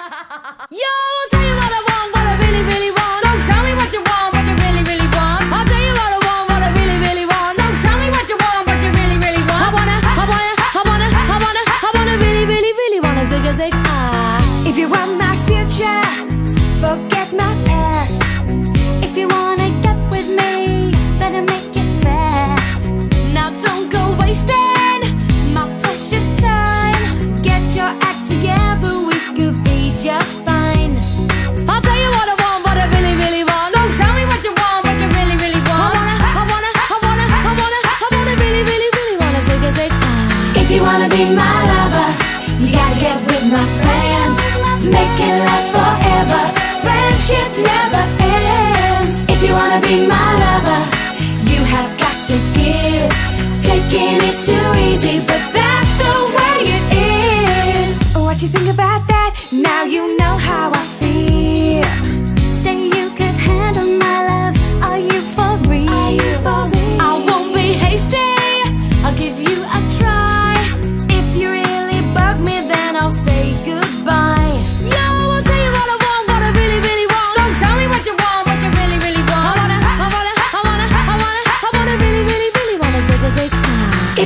Yo, I'll tell you what I want, what I really, really be my lover, you have got to give. Taking is too easy, but that's the way it is. What you think about that? Now you know how I feel. Say you could handle my love. Are you for real? Are you for real? I won't be hasty. I'll give you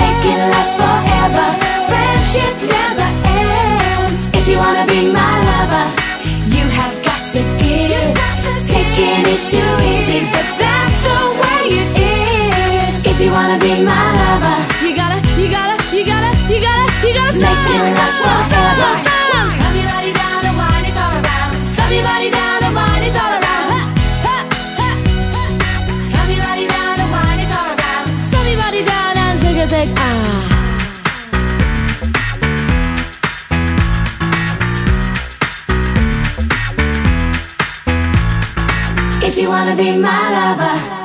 Make it last forever. Friendship never ends. If you wanna be my lover, you have got to give. Taking is too if you wanna be my lover.